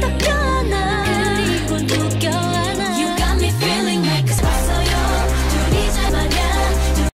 的